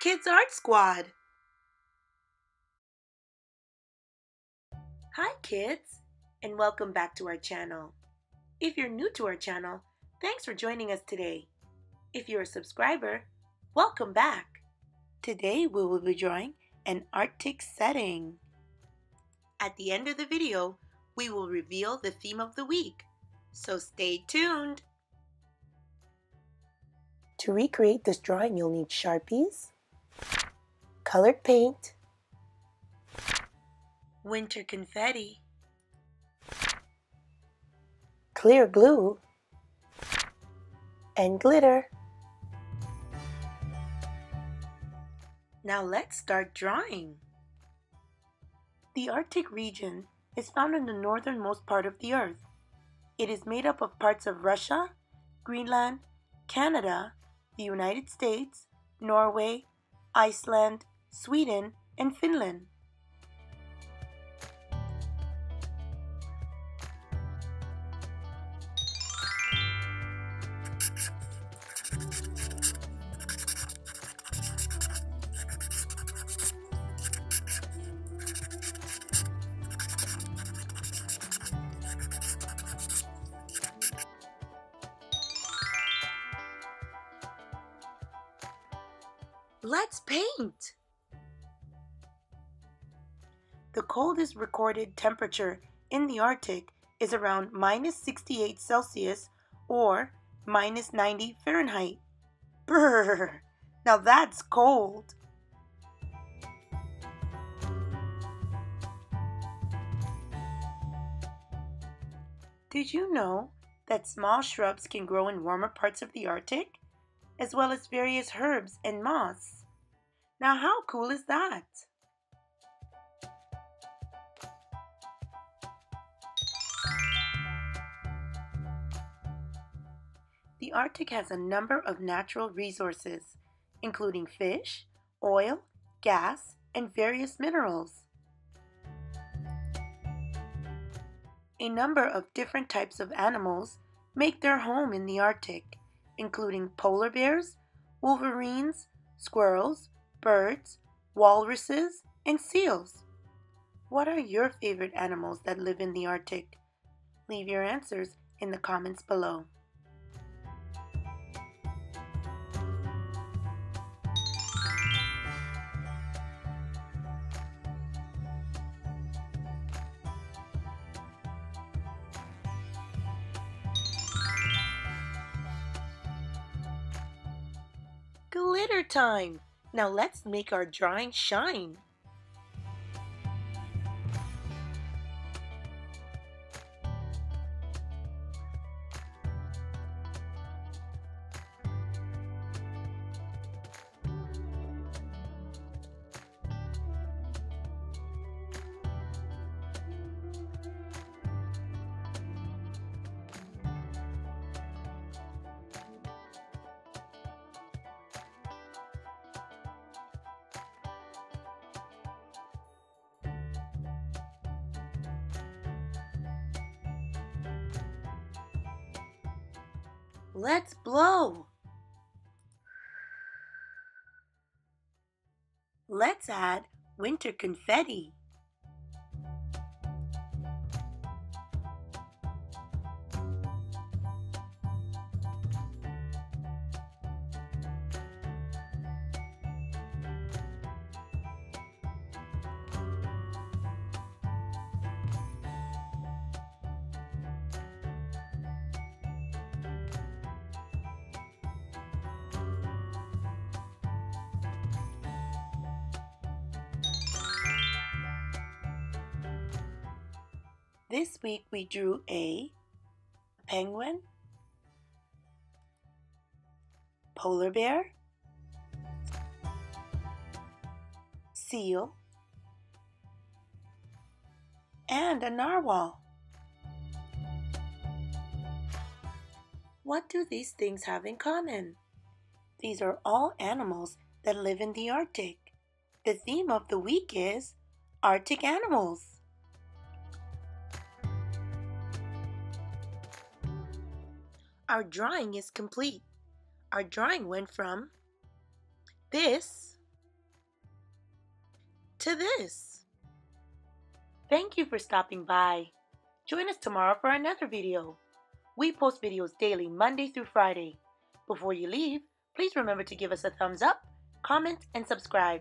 Kids Art Squad. Hi kids, and welcome back to our channel. If you're new to our channel, thanks for joining us today. If you're a subscriber, welcome back. Today we will be drawing an Arctic setting. At the end of the video, we will reveal the theme of the week, so stay tuned. To recreate this drawing, you'll need Sharpies, colored paint, winter confetti, clear glue, and glitter. Now let's start drawing. The Arctic region is found in the northernmost part of the Earth. It is made up of parts of Russia, Greenland, Canada, the United States, Norway, Iceland, Sweden, and Finland. Let's paint! The coldest recorded temperature in the Arctic is around minus 68 Celsius or minus 90 Fahrenheit. Brrr! Now that's cold! Did you know that small shrubs can grow in warmer parts of the Arctic? As well as various herbs and moss. Now, how cool is that? The Arctic has a number of natural resources, including fish, oil, gas, and various minerals. A number of different types of animals make their home in the Arctic including polar bears, wolverines, squirrels, birds, walruses, and seals. What are your favorite animals that live in the Arctic? Leave your answers in the comments below. Time! Now let's make our drawing shine. Let's blow. Let's add winter confetti. This week we drew a penguin, polar bear, seal, and a narwhal. What do these things have in common? These are all animals that live in the Arctic. The theme of the week is Arctic animals. Our drawing is complete. Our drawing went from this to this. Thank you for stopping by. Join us tomorrow for another video. We post videos daily, Monday through Friday. Before you leave, please remember to give us a thumbs up, comment, and subscribe.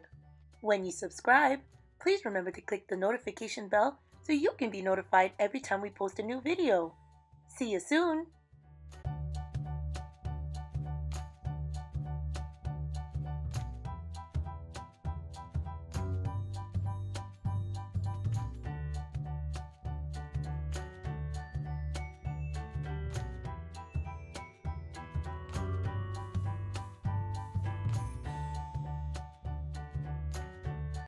When you subscribe, please remember to click the notification bell so you can be notified every time we post a new video. See you soon!